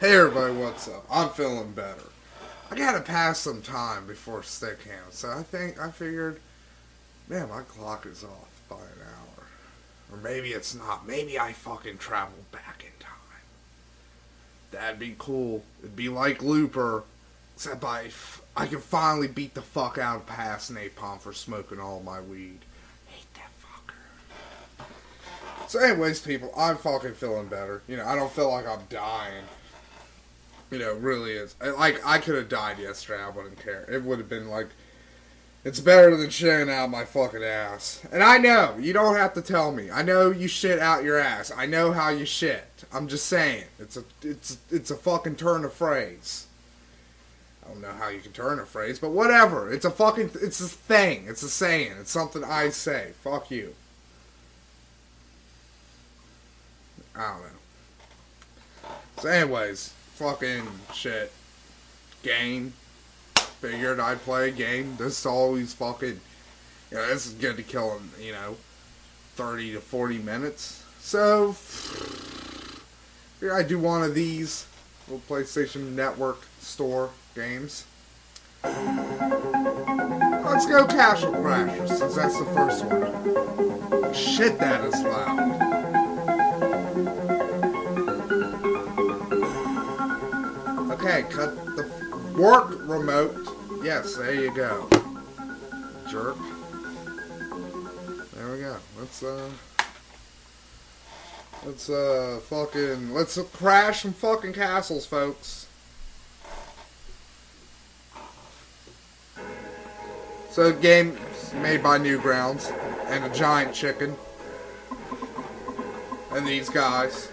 Hey everybody, what's up? I'm feeling better. I gotta pass some time before stick so I think I figured, man, my clock is off by an hour. Or maybe it's not. Maybe I fucking traveled back in time. That'd be cool. It'd be like Looper, except I, I can finally beat the fuck out of past Napalm for smoking all my weed. Hate that fucker. So anyways, people, I'm fucking feeling better. You know, I don't feel like I'm dying. You know, really is. I- Like, I could have died yesterday. I wouldn't care. It would have been like, it's better than shitting out my fucking ass. And I know, you don't have to tell me. I know you shit out your ass. I know how you shit. I'm just saying. It's a, it's, it's a fucking turn of phrase. I don't know how you can turn a phrase, but whatever. It's a fucking, it's a thing. It's a saying. It's something I say. Fuck you. I don't know. So anyways, fucking shit. Game. Figured I'd play a game. This is always fucking, you know, this is good to kill in, you know, 30 to 40 minutes. So, here I do one of these little PlayStation Network store games. Let's go Castle Crashers, since that's the first one. Shit, that is loud. Okay, cut the work remote. Yes, there you go. Jerk. There we go. Let's uh Let's uh fucking let's crash some fucking castles, folks. So game made by Newgrounds and a giant chicken. And these guys.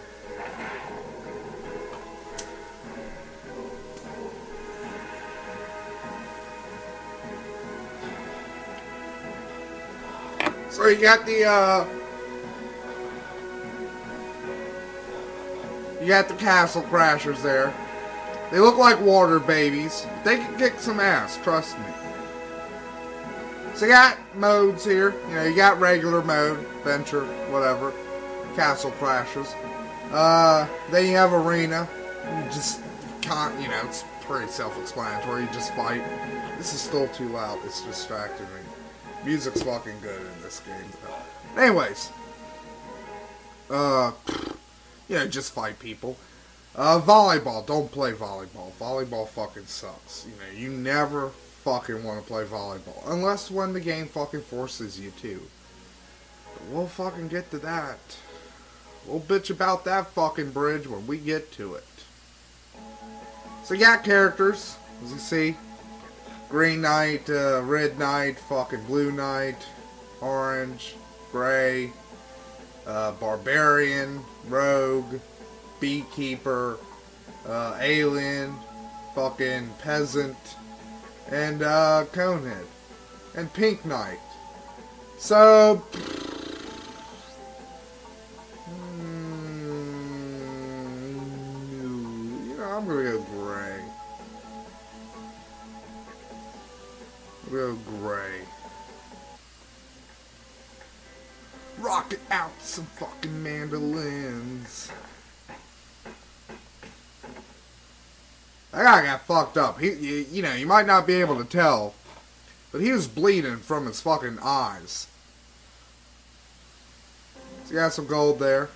You got the uh You got the castle crashers there. They look like water babies. They can kick some ass, trust me. So you got modes here. You know, you got regular mode, venture, whatever. Castle crashers. Uh, then you have arena. You just can't, you know, it's pretty self-explanatory. You just fight. This is still too loud. It's distracting me. Music's fucking good in this game. Anyways. Uh, know, just fight people. Uh, volleyball. Don't play volleyball. Volleyball fucking sucks. You know, you never fucking want to play volleyball. Unless when the game fucking forces you to. But we'll fucking get to that. We'll bitch about that fucking bridge when we get to it. So yeah, characters, as you see. Green Knight, uh, Red Knight, fucking Blue Knight, Orange, Gray, uh, Barbarian, Rogue, Beekeeper, uh, Alien, fucking Peasant, and uh, Conehead, and Pink Knight. So, mm, go Gray. Rock it out some fucking mandolins. That guy got fucked up. He, you, you know, you might not be able to tell, but he was bleeding from his fucking eyes. So you got some gold there.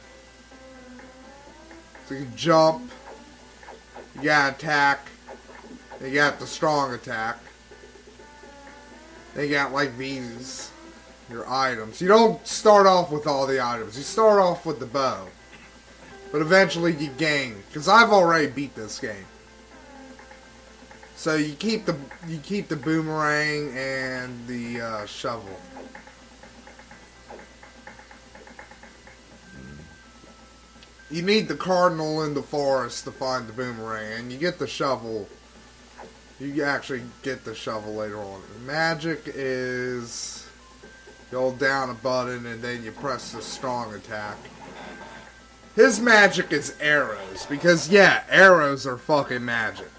So you can jump. You got attack. You got the strong attack. They got like these your items. You don't start off with all the items. You start off with the bow. But eventually you gain. Because I've already beat this game. So you keep the you keep the boomerang and the uh, shovel. You need the cardinal in the forest to find the boomerang, and you get the shovel. You actually get the shovel later on. Magic is you hold down a button and then you press the strong attack. His magic is arrows because yeah, arrows are fucking magic.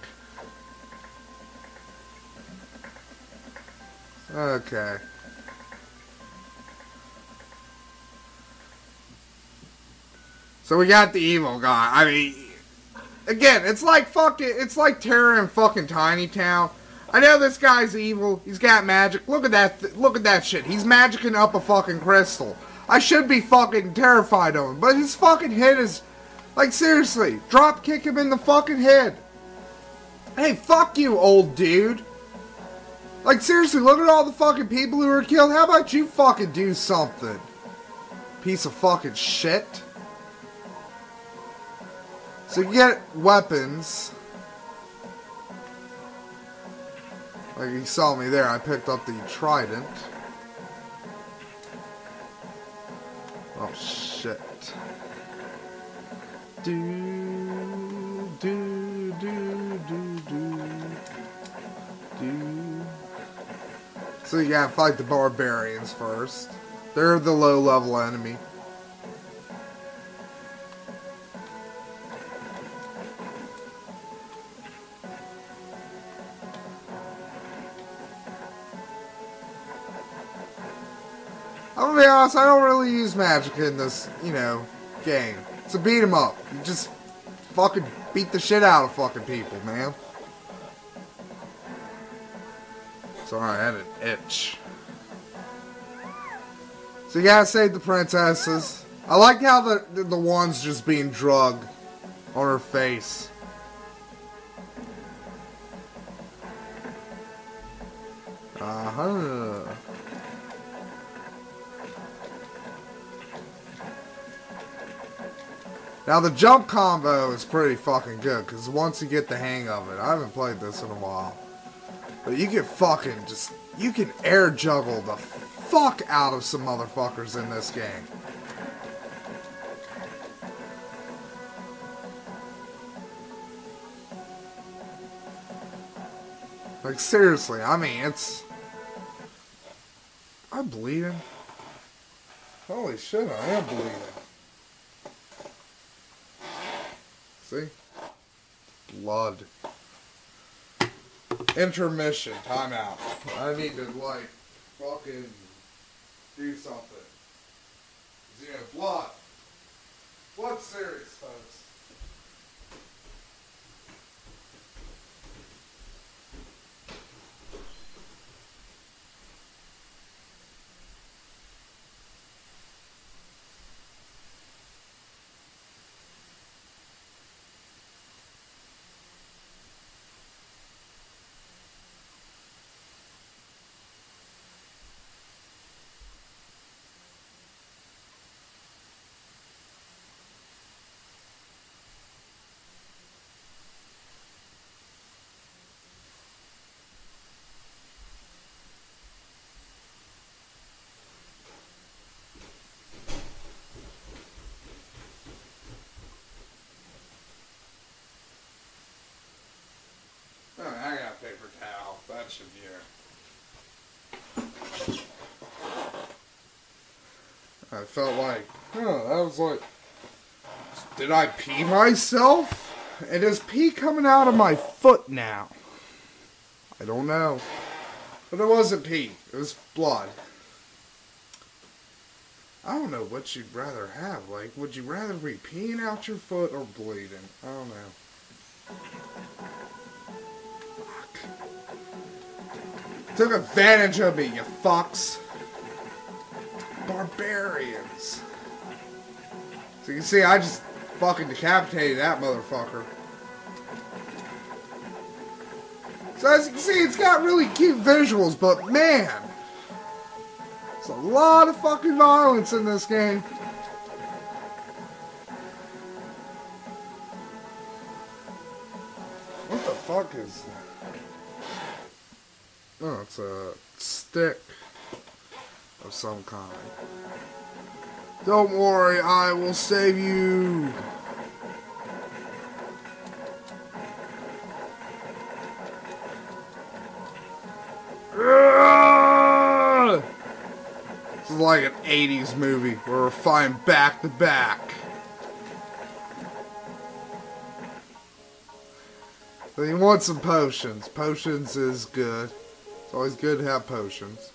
Okay. So we got the evil guy. I mean, again, it's like fucking, it's like Terror in fucking Tiny Town. I know this guy's evil. He's got magic. Look at that. Th- look at that shit. He's magicking up a fucking crystal. I should be fucking terrified of him, but his fucking head is, like, seriously, drop kick him in the fucking head. Hey, fuck you, old dude. Like, seriously, look at all the fucking people who were killed. How about you fucking do something? Piece of fucking shit. So you get weapons. Like you saw me there, I picked up the trident. Oh shit. Do do do do do do. So you gotta fight the barbarians first. They're the low level enemy. I'm gonna be honest, I don't really use magic in this, you know, game. It's a beat 'em up. You just fucking beat the shit out of fucking people, man. Sorry, I had an itch. So you gotta save the princesses. I like how the the, the one's just being drugged on her face. Uh huh. Now the jump combo is pretty fucking good because once you get the hang of it, I haven't played this in a while, but you can fucking just you can air juggle the fuck out of some motherfuckers in this game. Like seriously, I mean it's. I'm bleeding. Holy shit, I am bleeding. See? Blood. Intermission. Time out. I need to, like, fucking do something. know, blood. Blood's serious, folks. Oh, I got a paper towel. That should be it. I felt like, oh, that was like, did I pee myself? And is pee coming out of my foot now? I don't know. But it wasn't pee. It was blood. I don't know what you'd rather have. Like, would you rather be peeing out your foot or bleeding? I don't know. Took advantage of me, you fucks. Barbarians. So you can see, I just fucking decapitated that motherfucker. So as you can see, it's got really cute visuals, but man, there's a lot of fucking violence in this game. What the fuck is that? Oh, it's a stick of some kind. Don't worry, I will save you. This is like an 80s movie where we're fighting back to back. So you want some potions. Potions is good. It's always good to have potions.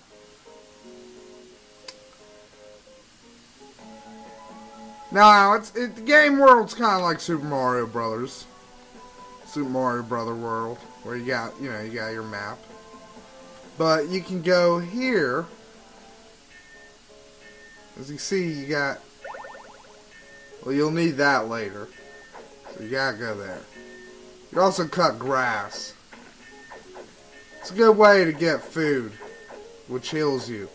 Now, it's it, the game world's kind of like Super Mario Brothers. Super Mario Brother World, where you got, you know, you got your map. But you can go here. As you see, you got. Well, you'll need that later. So you gotta go there. You also cut grass. It's a good way to get food, which heals you.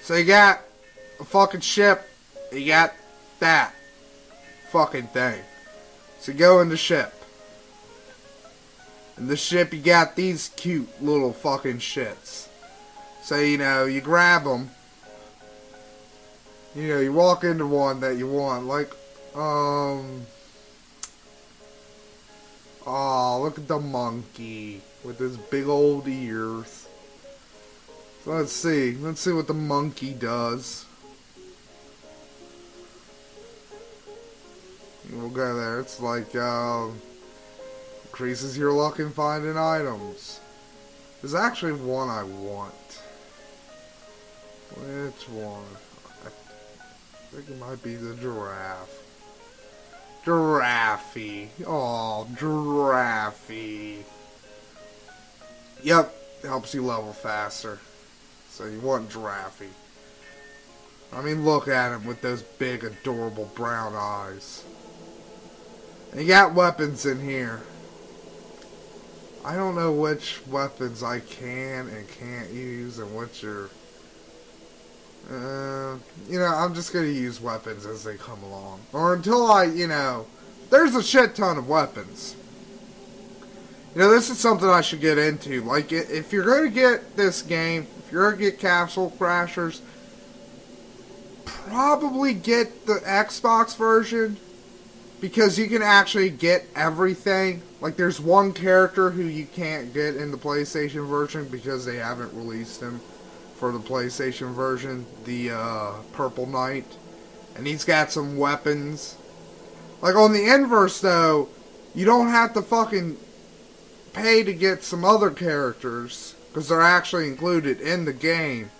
So you got a fucking ship. You got that fucking thing. So go in the ship. In the ship, you got these cute little fucking shits. So, you know, you grab them. You know, you walk into one that you want. Like, um... Oh, look at the monkey with his big old ears. So let's see. Let's see what the monkey does. We'll go there. It's like, um, increases your luck in finding items. There's actually one I want. Which one? I think it might be the giraffe. Giraffe. Oh, giraffe. Yep, helps you level faster. So you want giraffe. I mean, look at him with those big, adorable brown eyes. You got weapons in here. I don't know which weapons I can and can't use and which are... Uh, you know, I'm just going to use weapons as they come along. Or until I, you know... There's a shit ton of weapons. You know, this is something I should get into. Like, if you're going to get this game, if you're going to get Castle Crashers, probably get the Xbox version because you can actually get everything. Like there's one character who you can't get in the PlayStation version because they haven't released him for the PlayStation version, the uh, Purple Knight, and he's got some weapons. Like on the inverse though, you don't have to fucking pay to get some other characters because they're actually included in the game.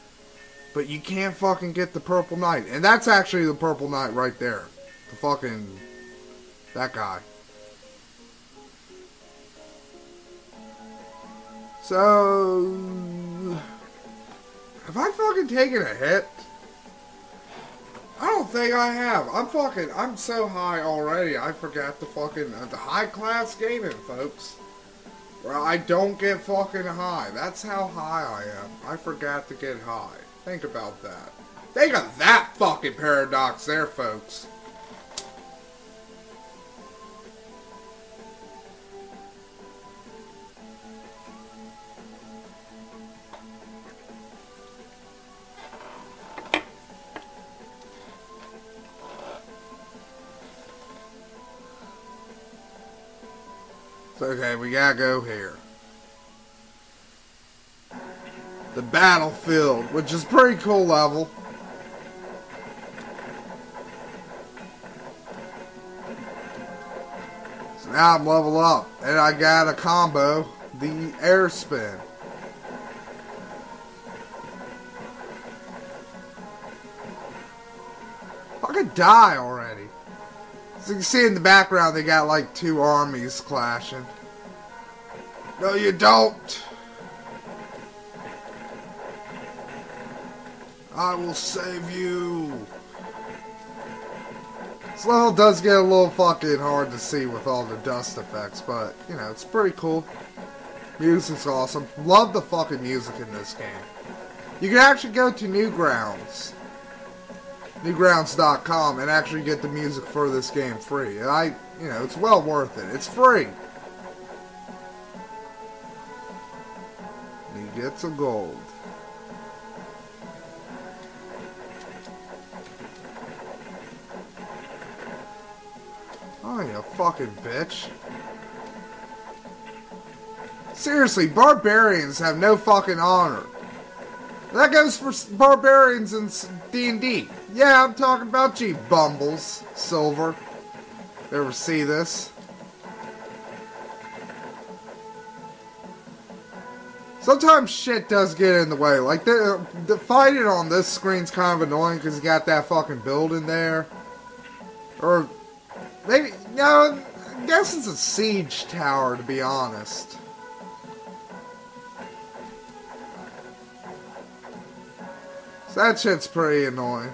But you can't fucking get the Purple Knight. And that's actually the Purple Knight right there. The fucking that guy. So, have I fucking taken a hit? I don't think I have. I'm fucking, I'm so high already, I forgot the fucking, uh, the high class gaming, folks. Where I don't get fucking high. That's how high I am. I forgot to get high. Think about that. Think of that fucking paradox there, folks. Okay, we gotta go here. The battlefield, which is pretty cool level. So now I'm level up, and I got a combo, the air spin. I could die already. So you can see in the background they got like two armies clashing. No, you don't. I will save you. This level does get a little fucking hard to see with all the dust effects, but, you know, it's pretty cool. Music's awesome. Love the fucking music in this game. You can actually go to Newgrounds newgrounds.com and actually get the music for this game free. And I, you know, it's well worth it. It's free. And he gets a gold. Oh, you fucking bitch. Seriously, barbarians have no fucking honor. That goes for barbarians in D&D. Yeah, I'm talking about you, bumbles, Silver. Ever see this? Sometimes shit does get in the way. Like, the, the fighting on this screen's kind of annoying because you got that fucking building there. Or, maybe, no, I guess it's a siege tower, to be honest. That shit's pretty annoying.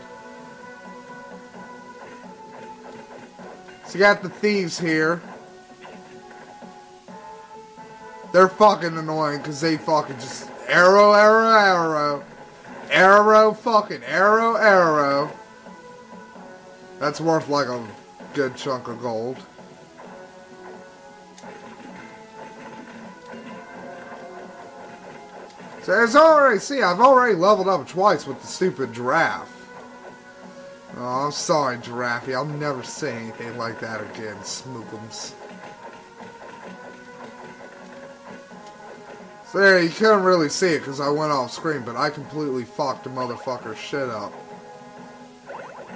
So you got the thieves here. They're fucking annoying because they fucking just arrow, arrow, arrow. Arrow, fucking arrow, arrow. That's worth like a good chunk of gold. So as already see, I've already leveled up twice with the stupid giraffe. Oh, I'm sorry, Giraffe. I'll never say anything like that again, Smookums. So there, you couldn't really see it because I went off screen, but I completely fucked the motherfucker's shit up.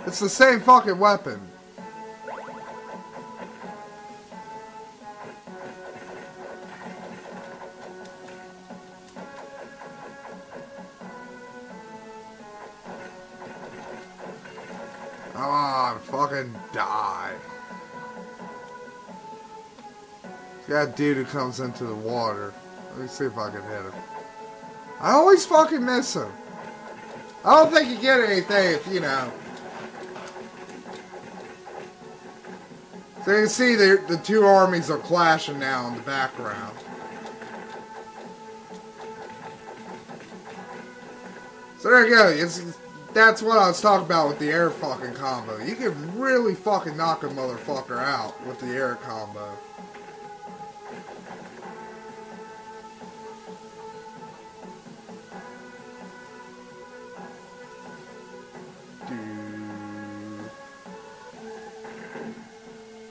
It's the same fucking weapon. Come on, fucking die. That dude who comes into the water. Let me see if I can hit him. I always fucking miss him. I don't think you get anything if, you know. So you can see the, the two armies are clashing now in the background. So there you go. It's, that's what I was talking about with the air fucking combo. You can really fucking knock a motherfucker out with the air combo.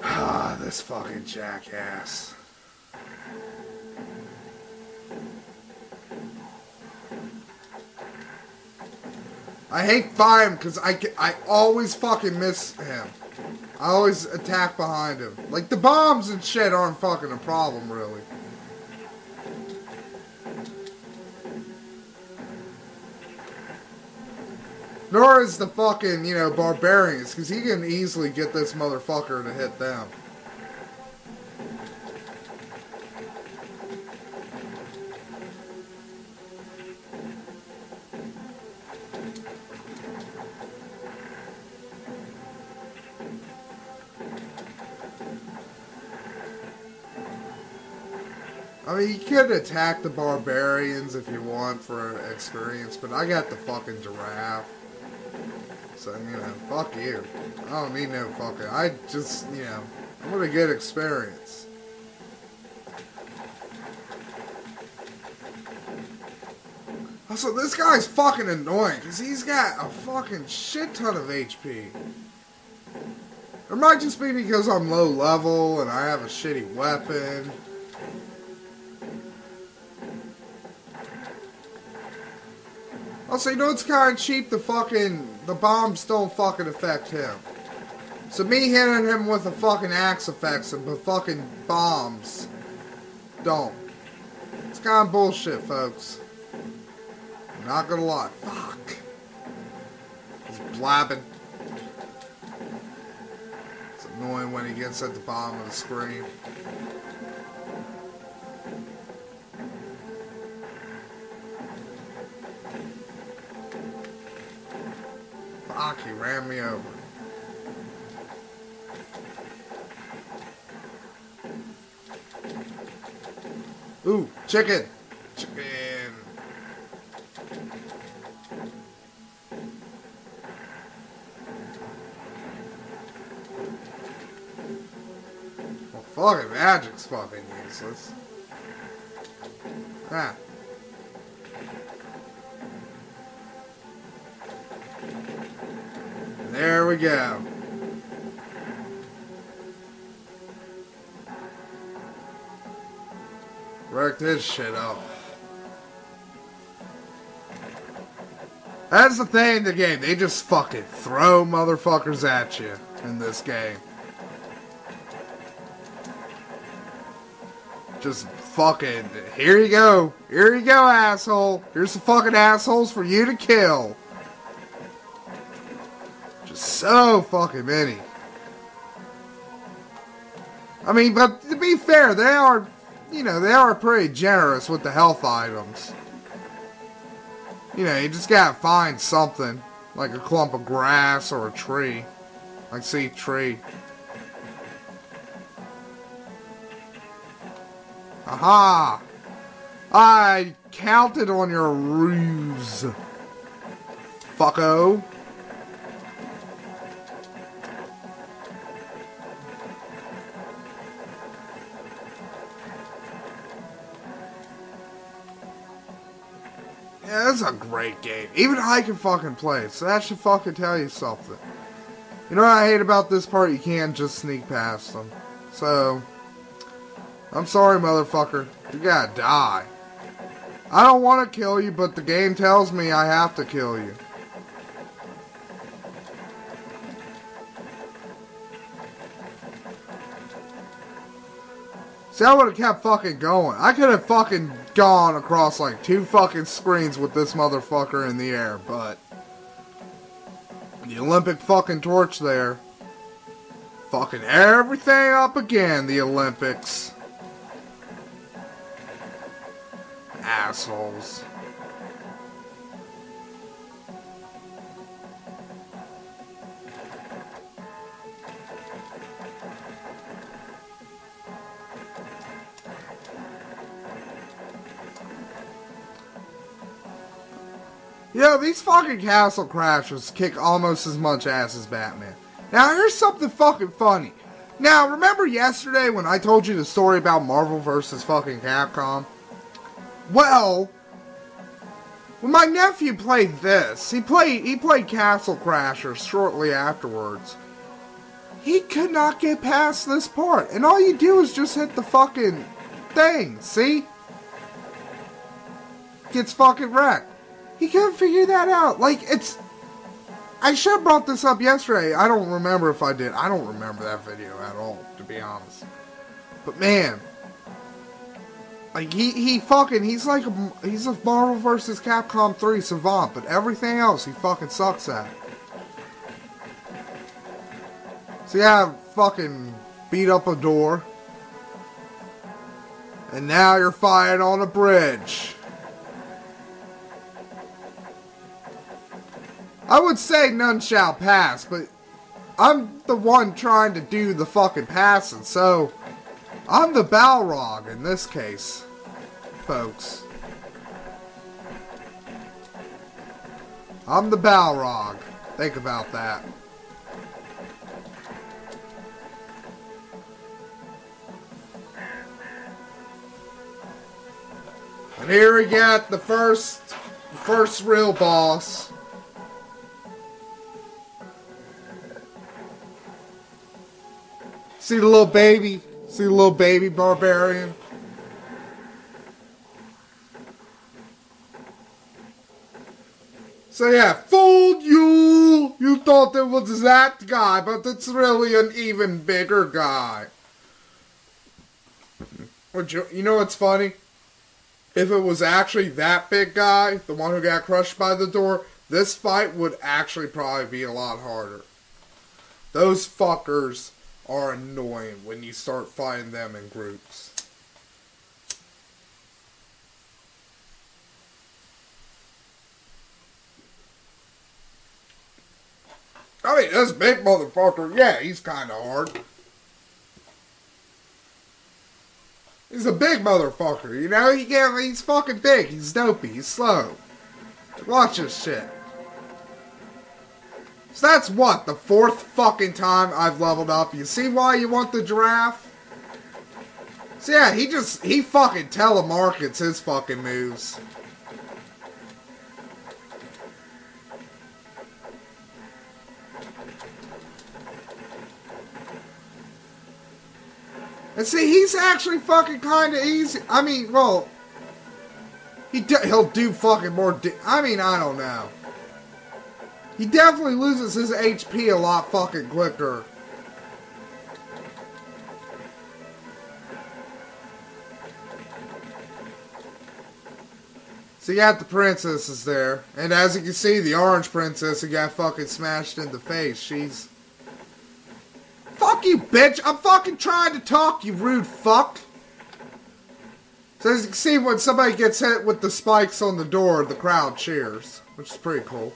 Ah, this fucking jackass. I hate Fime because I, I always fucking miss him. I always attack behind him. Like, the bombs and shit aren't fucking a problem, really. Nor is the fucking, you know, barbarians, because he can easily get this motherfucker to hit them. Mean, you could attack the barbarians if you want for experience, but I got the fucking giraffe. So, you know, fuck you. I don't need no fucking. I just, you know, I'm want a good experience. Also, this guy's fucking annoying because he's got a fucking shit ton of HP. It might just be because I'm low level and I have a shitty weapon. Also, you know it's kind of cheap? The fucking, the bombs don't fucking affect him. So me hitting him with the fucking axe affects him, but fucking bombs don't. It's kind of bullshit, folks. I'm not gonna lie. Fuck. He's blabbing. It's annoying when he gets at the bottom of the screen. He ran me over. Ooh, chicken! Chicken! Well, fucking magic's fucking useless. Ah. There we go. Work this shit out. That's the thing in the game. They just fucking throw motherfuckers at you in this game. Just fucking, here you go. Here you go, asshole. Here's some fucking assholes for you to kill. So fucking many. I mean, but to be fair, they are, you know, they are pretty generous with the health items. You know, you just gotta find something, like a clump of grass or a tree. Like, see, tree. Aha! I counted on your ruse. Fucko. Great game. Even I can fucking play it, so that should fucking tell you something. You know what I hate about this part? You can't just sneak past them. So, I'm sorry, motherfucker. You gotta die. I don't want to kill you, but the game tells me I have to kill you. See, I would have kept fucking going. I could have fucking gone across like two fucking screens with this motherfucker in the air, but the Olympic fucking torch there. Fucking everything up again, the Olympics. Assholes. Yo, these fucking Castle Crashers kick almost as much ass as Batman. Now, here's something fucking funny. Now, remember yesterday when I told you the story about Marvel versus fucking Capcom? Well, when my nephew played this, he played he played Castle Crashers shortly afterwards. He could not get past this part, and all you do is just hit the fucking thing. See? Gets fucking wrecked. He couldn't figure that out. Like it's. I should have brought this up yesterday. I don't remember if I did. I don't remember that video at all, to be honest. But man, like he he fucking he's like a, he's a Marvel vs. Capcom 3 savant, but everything else he fucking sucks at. So yeah, fucking beat up a door. And now you're fighting on a bridge. I would say none shall pass, but I'm the one trying to do the fucking passing, so I'm the Balrog in this case, folks. I'm the Balrog. Think about that. And here we got the first, first real boss. See the little baby? See the little baby barbarian? So yeah, fooled you! You thought it was that guy, but it's really an even bigger guy. You, you know what's funny? If it was actually that big guy, the one who got crushed by the door, this fight would actually probably be a lot harder. Those fuckers are annoying when you start fighting them in groups. I mean, this big motherfucker, yeah, he's kind of hard. He's a big motherfucker, you know? He can't, he's fucking big, he's dopey, he's slow. Watch this shit. So that's what, the fourth fucking time I've leveled up. You see why you want the giraffe? So yeah, he just, he fucking telemarkets his fucking moves. And see, he's actually fucking kind of easy. I mean, well, he he'll do fucking more. I mean, I don't know. He definitely loses his HP a lot fucking quicker. So you got the princesses there. And as you can see, the orange princess who got fucking smashed in the face, she's... Fuck you, bitch! I'm fucking trying to talk, you rude fuck! So as you can see, when somebody gets hit with the spikes on the door, the crowd cheers, which is pretty cool.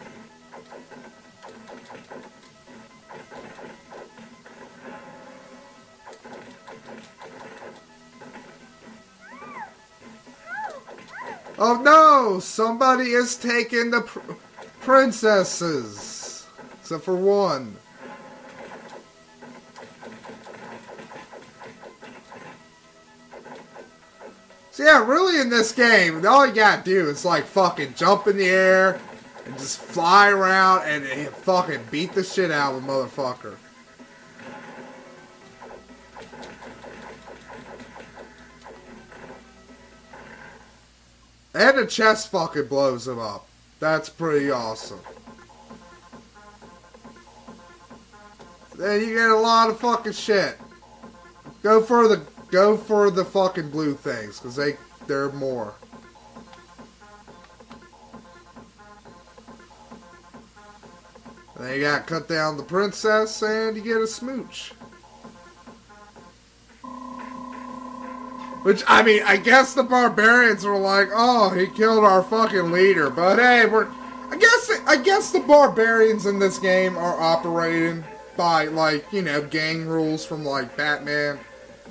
Oh no! Somebody is taking the pr princesses! Except for one. So yeah, really in this game, all you gotta do is like fucking jump in the air and just fly around and, fucking beat the shit out of a motherfucker. And the chest fucking blows him up. That's pretty awesome. Then you get a lot of fucking shit. Go for the go for the fucking blue things, cause they they're more. And then you got cut down the princess and you get a smooch. Which, I mean, I guess the barbarians were like, oh, he killed our fucking leader. But hey, we're. I guess, I guess the barbarians in this game are operating by, like, you know, gang rules from, like, Batman,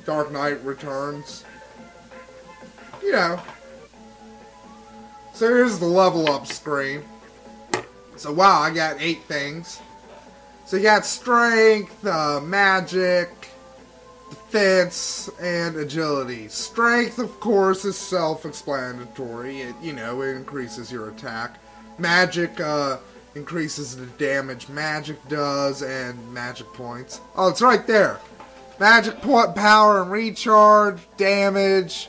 Dark Knight Returns. You know. So here's the level up screen. So, wow, I got eight things. So you got strength, uh, magic, defense, and agility. Strength, of course, is self-explanatory. It, you know, it increases your attack. Magic, uh, increases the damage magic does, and magic points. Oh, it's right there. Magic point power and recharge, damage,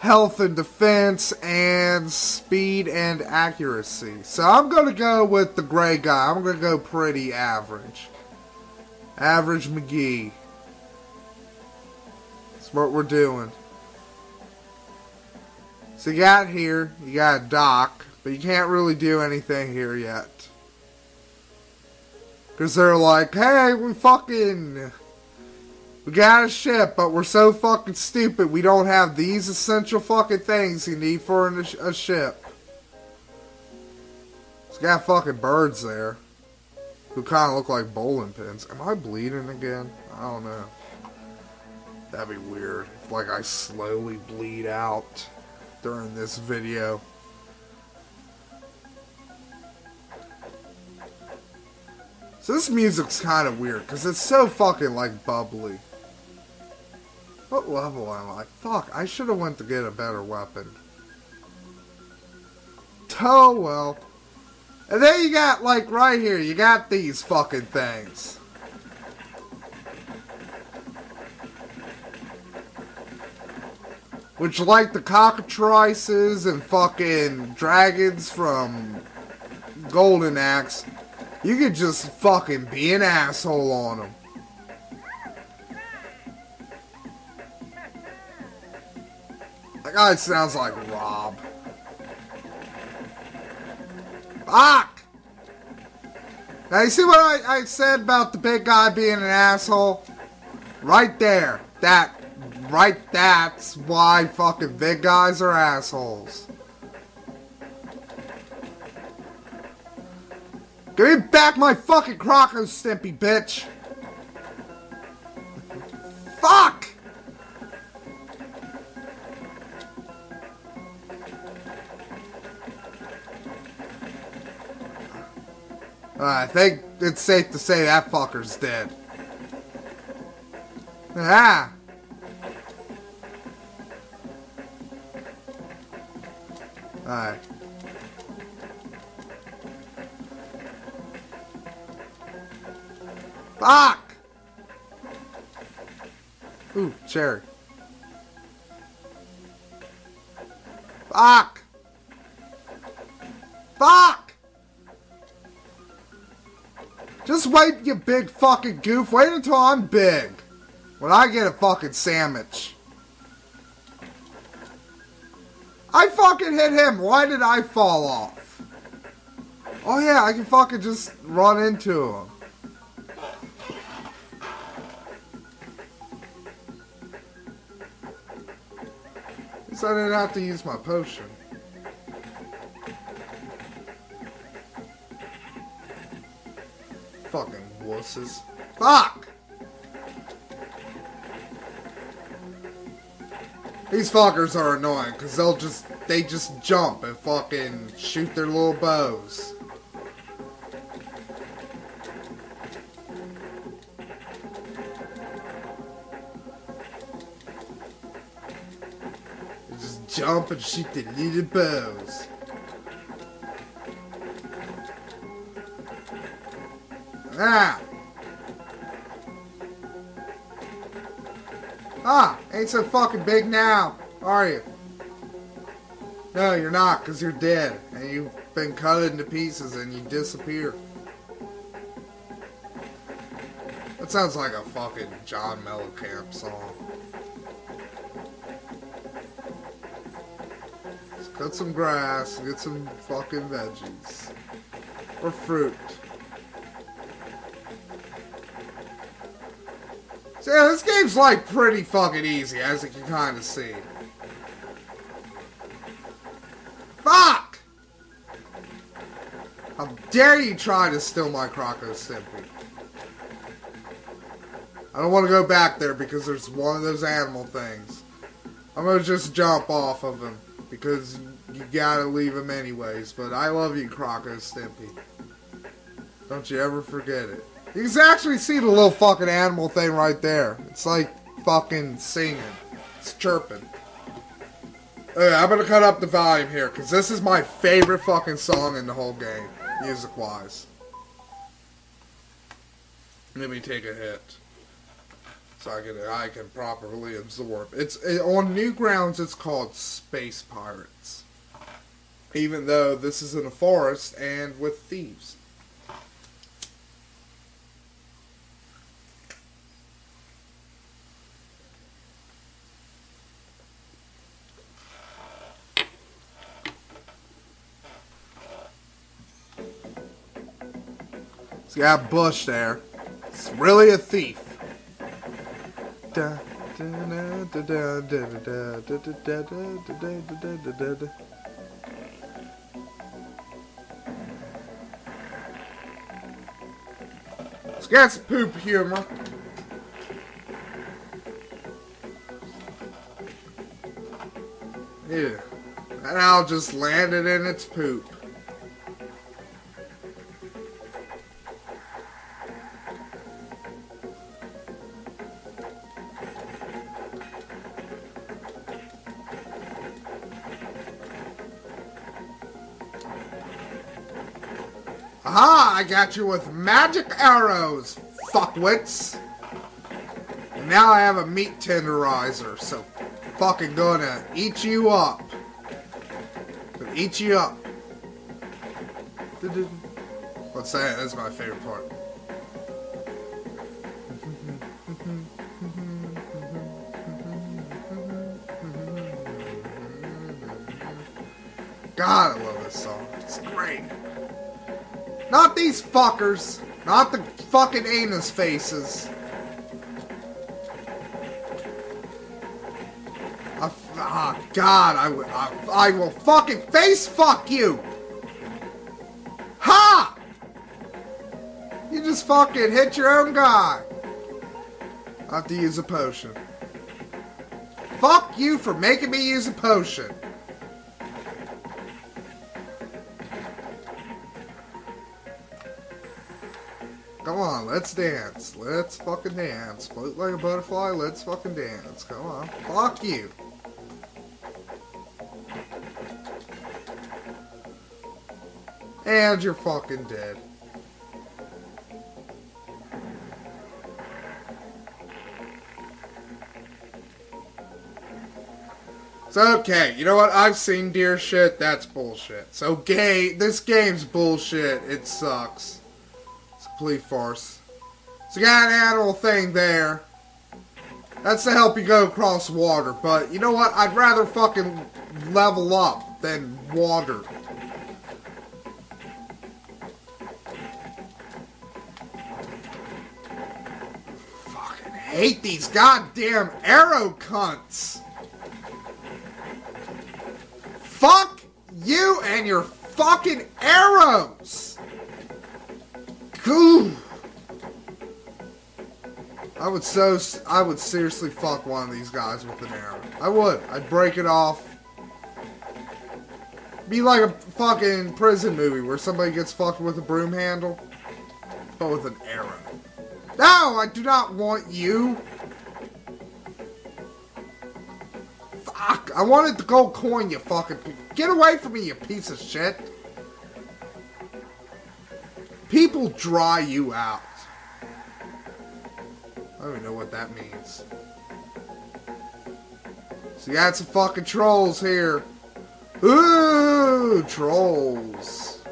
health and defense, and speed and accuracy. So I'm gonna go with the gray guy. I'm gonna go pretty average. Average McGee. That's what we're doing. So you got here, you got a dock, but you can't really do anything here yet. Because they're like, hey, we fucking. We got a ship, but we're so fucking stupid we don't have these essential fucking things you need for a ship. It's got fucking birds there. Who kind of look like bowling pins. Am I bleeding again? I don't know. That'd be weird. Like, I slowly bleed out during this video. So this music's kind of weird, because it's so fucking, like, bubbly. What level am I? Fuck, I should have went to get a better weapon. Oh, well. And then you got, like, right here, you got these fucking things. Which, like the cockatrices and fucking dragons from Golden Axe, you could just fucking be an asshole on them. That guy sounds like Rob. Fuck! Now you see what I, I said about the big guy being an asshole? Right there. That right that's why fucking big guys are assholes. Give me back my fucking Croco Stimpy, bitch! Fuck! Uh, I think it's safe to say that fucker's dead. Ah! Alright. Fuck! Ooh, cherry. Fuck! Fuck! Just wait, you big fucking goof. Wait until I'm big. When I get a fucking sandwich. fucking hit him. Why did I fall off? Oh yeah, I can fucking just run into him. At least I didn't have to use my potion. Fucking wusses. Fuck! These fuckers are annoying because they'll just they just jump and fucking shoot their little bows. They just jump and shoot their little bows. Ah! Ah, ain't so fucking big now, are you? No, you're not, because you're dead, and you've been cut into pieces and you disappear. That sounds like a fucking John Mellencamp song. Let's cut some grass, get some fucking veggies. Or fruit. So yeah, this game's like pretty fucking easy, as you can kind of see. Dare you try to steal my Croco Stimpy? I don't want to go back there because there's one of those animal things. I'm gonna just jump off of him because you gotta leave him anyways. But I love you, Croco Stimpy. Don't you ever forget it. You can actually see the little fucking animal thing right there. It's like fucking singing. It's chirping. I'm gonna cut up the volume here because this is my favorite fucking song in the whole game, music wise. Let me take a hit so I can I can properly absorb. It's it, on Newgrounds. It's called Space Pirates, even though this is in a forest and with thieves. got Bush there. It's really a thief. It's got some poop humor. Yeah. And I'll just land it in its poop. I got you with magic arrows, fuckwits! And now I have a meat tenderizer, so fucking gonna eat you up. Gonna eat you up. Say it, that's my favorite part. Fuckers. Not the fucking anus faces. I, ah, God, I, I, I will fucking face fuck you! Ha! You just fucking hit your own guy. I have to use a potion. Fuck you for making me use a potion. Come on, let's dance. Let's fucking dance. Float like a butterfly, let's fucking dance. Come on. Fuck you. And you're fucking dead. It's okay. You know what? I've seen deer shit. That's bullshit. So gay. This game's bullshit. It sucks. Complete farce. So got an animal thing there. That's to help you go across water. But you know what? I'd rather fucking level up than water. Fucking hate these goddamn arrow cunts. Fuck you and your fucking arrows! I would so, I would seriously fuck one of these guys with an arrow. I would. I'd break it off. Be like a fucking prison movie where somebody gets fucked with a broom handle, but with an arrow. No, I do not want you. Fuck, I wanted the gold coin, you fucking... Get away from me, you piece of shit. People dry you out. I don't even know what that means. So you got some fucking trolls here. Ooh, trolls.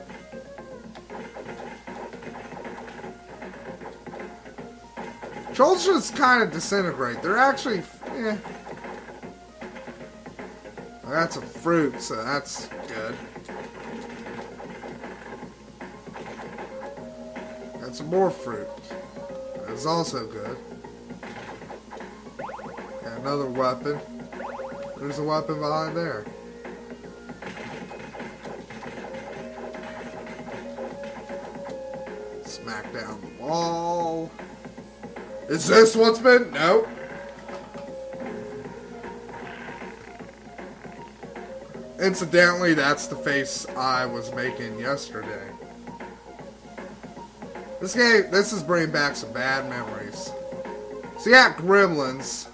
Trolls just kind of disintegrate. They're actually, eh. That's a fruit, so that's some more fruit. That's also good. Got another weapon. There's a weapon behind there. Smack down the wall. Is this what's been? Nope. Incidentally, that's the face I was making yesterday. This game, this is bringing back some bad memories. So yeah, Gremlins.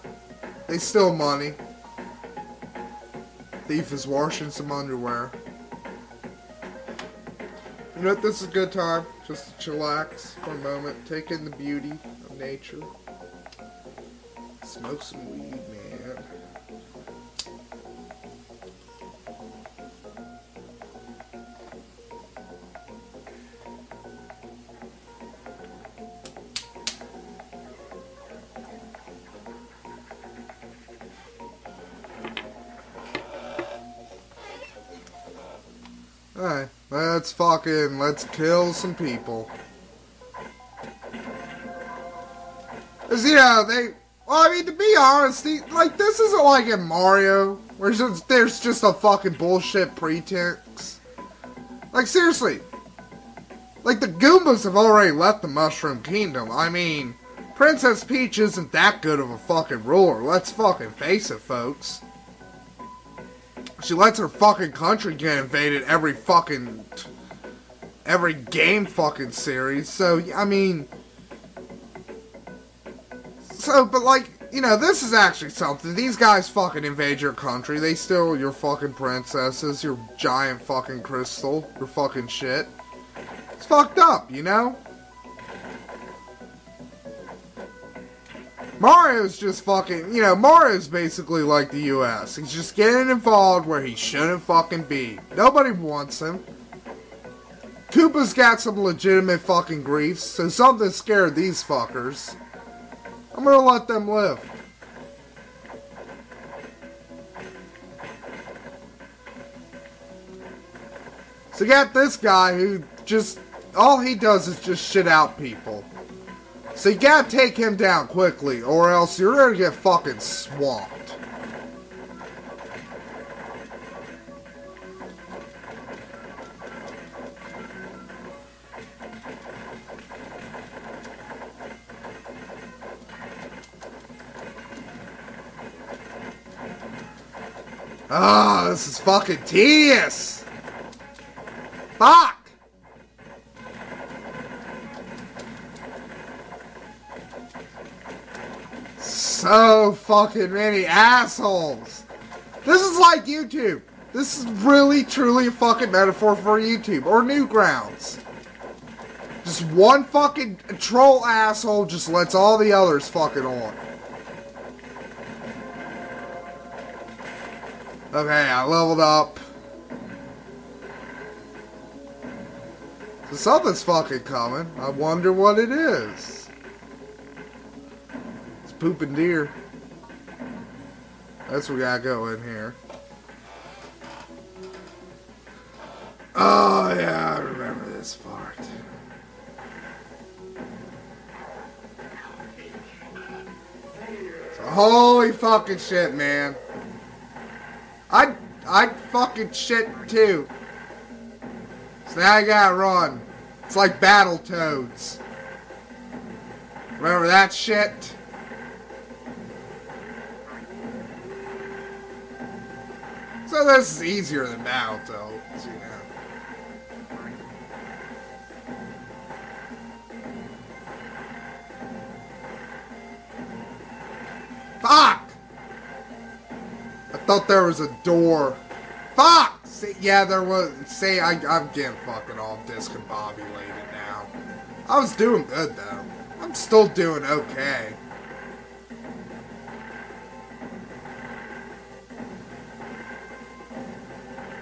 They steal money. Thief is washing some underwear. You know what, this is a good time. Just to chillax for a moment. Take in the beauty of nature. Smoke some weed, Alright, let's fucking, let's kill some people. Cause, you know, they, well, I mean, to be honest, like, this isn't like in Mario, where just, there's just a fucking bullshit pretense. Like, seriously. Like, the Goombas have already left the Mushroom Kingdom. I mean, Princess Peach isn't that good of a fucking ruler. Let's fucking face it, folks. She lets her fucking country get invaded every fucking every game fucking series. So I mean, so but like you know, this is actually something. These guys fucking invade your country. They steal your fucking princesses, your giant fucking crystal, your fucking shit. It's fucked up, you know. Mario's just fucking, you know, Mario's basically like the US. He's just getting involved where he shouldn't fucking be. Nobody wants him. Koopa's got some legitimate fucking griefs, so something scared these fuckers. I'm gonna let them live. So you got this guy who just, all he does is just shit out people. So you gotta take him down quickly, or else you're gonna get fucking swamped. Ah, oh, this is fucking tedious. Fuck. So fucking many assholes. This is like YouTube. This is really, truly a fucking metaphor for YouTube or Newgrounds. Just one fucking troll asshole just lets all the others fucking on. Okay, I leveled up. So something's fucking coming. I wonder what it is pooping deer. That's what we gotta go in here. Oh yeah, I remember this part. So, holy fucking shit, man. I I fucking shit too. So now I gotta run. It's like Battletoads. Remember that shit? So this is easier than Battletoads, you know. Fuck! I thought there was a door. Fuck! See, yeah, there was. See, I, I'm getting fucking all discombobulated now. I was doing good, though. I'm still doing okay.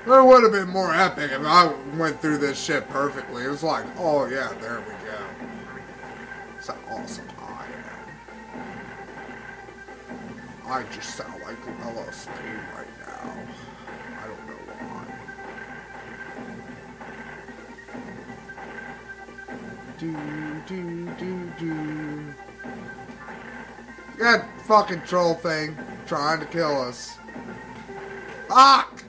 It would have been more epic if I went through this shit perfectly. It was like, oh yeah, there we go. It's an awesome eye. I just sound like LSD right now. I don't know why. Do, do, do, do. That fucking troll thing trying to kill us. Fuck!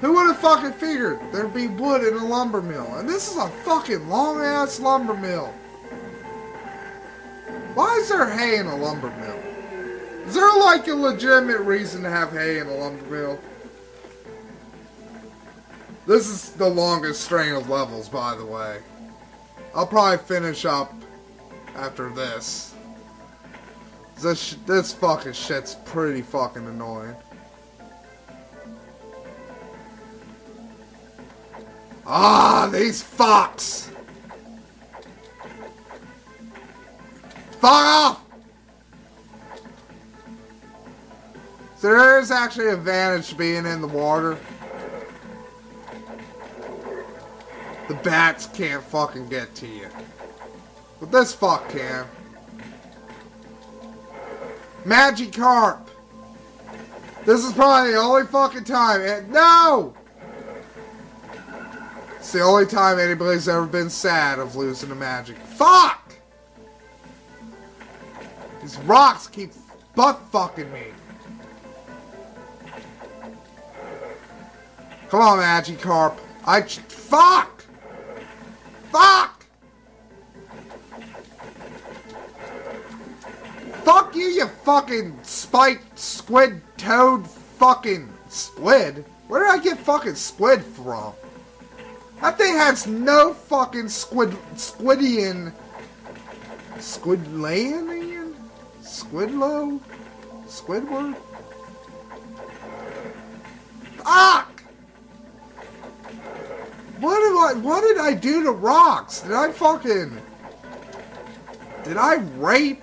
Who would have fucking figured there'd be wood in a lumber mill? And this is a fucking long ass lumber mill. Why is there hay in a lumber mill? Is there like a legitimate reason to have hay in a lumber mill? This is the longest string of levels, by the way. I'll probably finish up after this. This, this fucking shit's pretty fucking annoying. Ah, these fucks! Fuck off! So there is actually an advantage to being in the water. The bats can't fucking get to you. But this fuck can. Magikarp! This is probably the only fucking time. And no! It's the only time anybody's ever been sad of losing to Magic. Fuck! These rocks keep butt fucking me. Come on, Magikarp. I fuck! Fuck! Fuck you, you fucking spiked squid toad fucking squid. Where did I get fucking squid from? That thing has no fucking squid squidian squidlanian squidlow squidward fuck! What did I what did I do to rocks? Did I fucking did I rape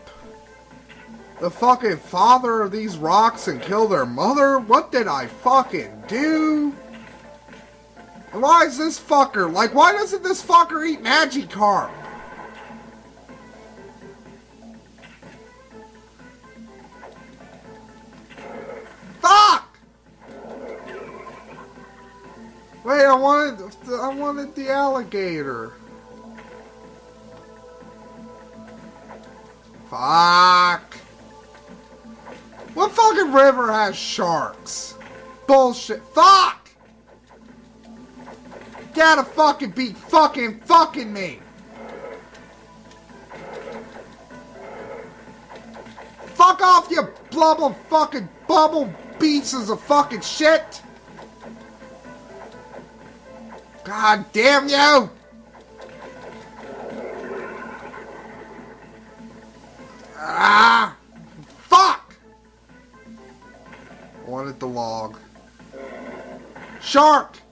the fucking father of these rocks and kill their mother? What did I fucking do why is this fucker? Like, why doesn't this fucker eat Magikarp? Fuck! Wait, I wanted, I wanted the alligator. Fuck. What fucking river has sharks? Bullshit. Fuck! Gotta fucking be fucking fucking me. Fuck off, you blubble fucking bubble pieces of fucking shit. God damn you! Ah! Fuck! Wanted the log. Shark!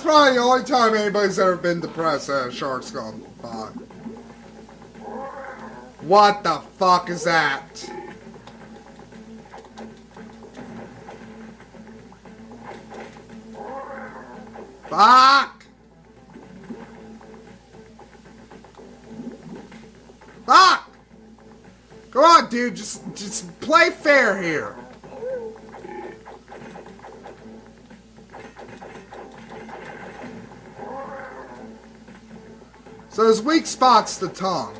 That's probably the only time anybody's ever been depressed at a shark's gone by. What the fuck is that? Fuck! Fuck! Come on, dude, just just play fair here. So his weak spot's the tongue.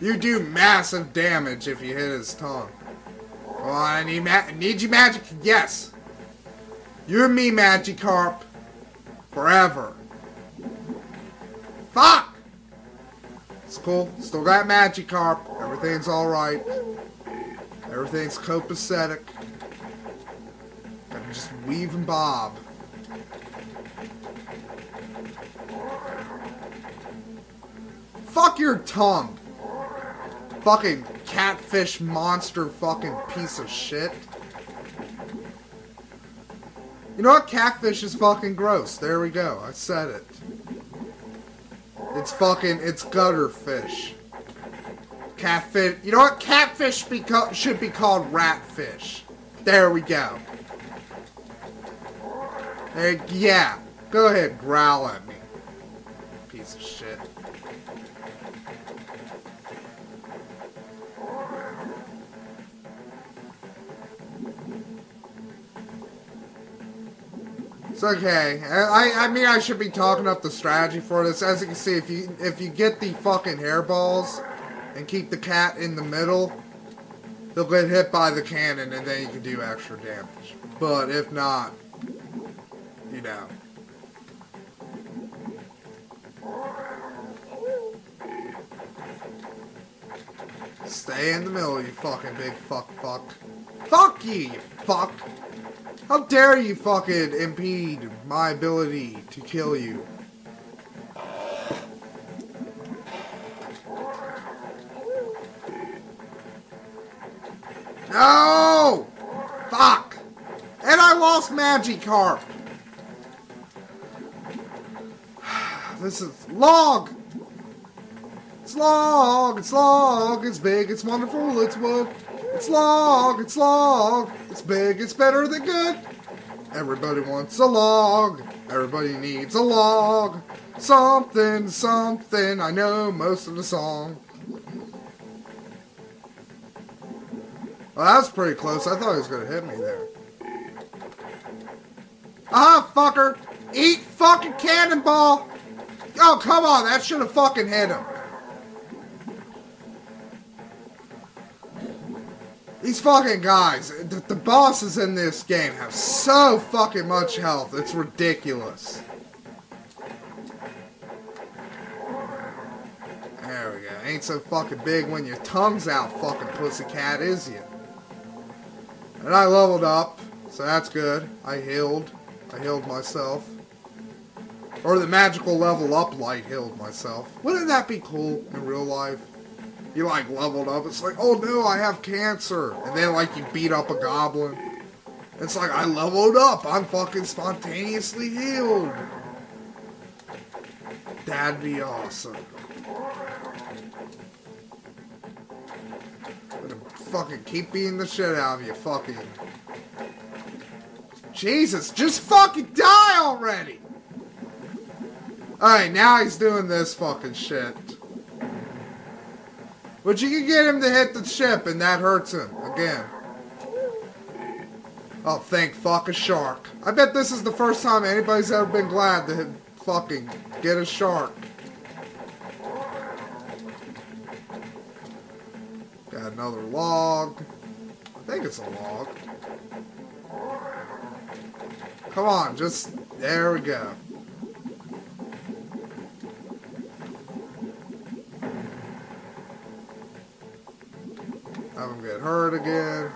You do massive damage if you hit his tongue. Well, I need, ma need you magic. Yes. You and me, Magikarp. Forever. Fuck! It's cool. Still got Magikarp. Everything's alright. Everything's copacetic. Gotta just weave and bob. Fuck your tongue. Fucking catfish monster fucking piece of shit. You know what? Catfish is fucking gross. There we go. I said it. It's fucking, it's gutter fish. Catfish. You know what? Catfish be should be called ratfish. There we go. There, yeah. Go ahead, growl at me. Piece of shit. It's okay. I, I mean, I should be talking up the strategy for this. As you can see, if you if you get the fucking hairballs and keep the cat in the middle, they'll get hit by the cannon and then you can do extra damage. But if not, you know. Stay in the middle, you fucking big fuck fuck. Fuck you, you fuck! How dare you fucking impede my ability to kill you? No! Fuck! And I lost Magikarp! This is log! It's log, it's log, it's big, it's wonderful, it's what it's log, it's log, it's big, it's better than good. Everybody wants a log, everybody needs a log. Something, something, I know most of the song. Well, that was pretty close. I thought he was going to hit me there. Ah, fucker! Eat fucking cannonball! Oh, come on, that should have fucking hit him. These fucking guys, the, the, bosses in this game have so fucking much health, it's ridiculous. There we go. Ain't so fucking big when your tongue's out, fucking pussycat, is you? And I leveled up, so that's good. I healed. I healed myself. Or the magical level up light healed myself. Wouldn't that be cool in real life? You like leveled up. It's like, oh no, I have cancer. And then like you beat up a goblin. It's like I leveled up. I'm fucking spontaneously healed. That'd be awesome. Fucking keep beating the shit out of you, fucking. Jesus, just fucking die already! Alright, now he's doing this fucking shit. But you can get him to hit the ship, and that hurts him again. Oh, thank fuck a shark. I bet this is the first time anybody's ever been glad to fucking get a shark. Got another log. I think it's a log. Come on, just... There we go. Hurt again.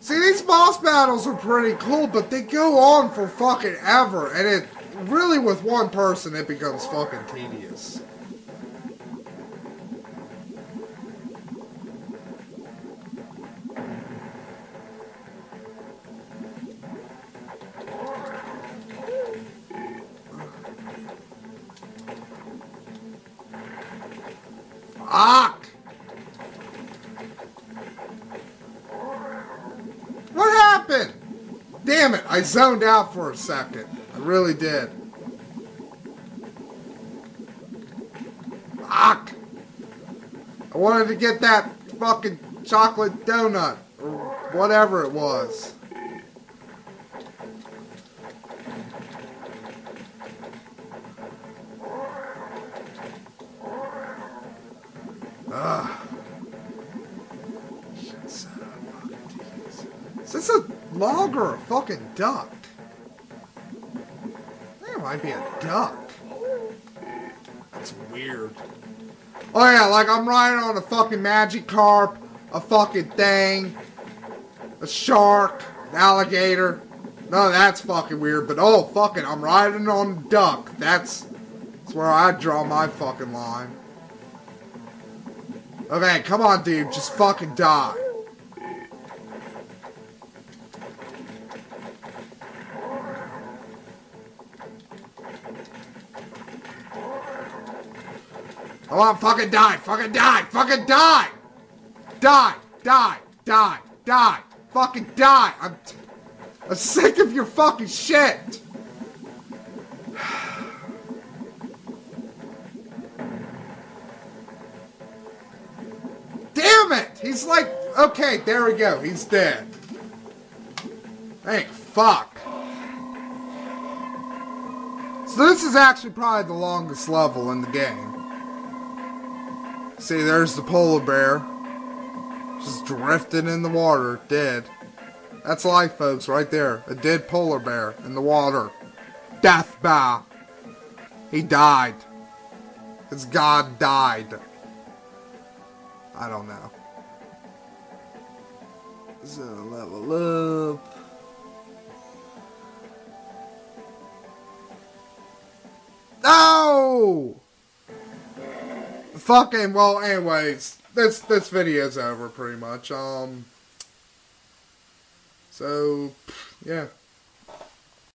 See, these boss battles are pretty cool, but they go on for fucking ever, and it really, with one person, it becomes fucking tedious. Zoned out for a second. I really did. Fuck! I wanted to get that fucking chocolate donut, or whatever it was. Duck? There might be a duck. That's weird. Oh yeah, like I'm riding on a fucking magic carp, a fucking thing, a shark, an alligator. No, that's fucking weird. But oh, fucking, I'm riding on a duck. That's, that's where I draw my fucking line. Okay, come on, dude. Just fucking die. Come on, fucking die. Fucking die. Fucking die. Die. Die. Die. Die. Fucking die. I'm... I'm sick of your fucking shit! Damn it! He's like, okay, there we go. He's dead. Thank fuck. So this is actually probably the longest level in the game. See, there's the polar bear. Just drifting in the water, dead. That's life, folks, right there. A dead polar bear in the water. Death bow. He died. His god died. I don't know. So level up. No! Fucking well anyways, this this video's over pretty much. Um so, yeah.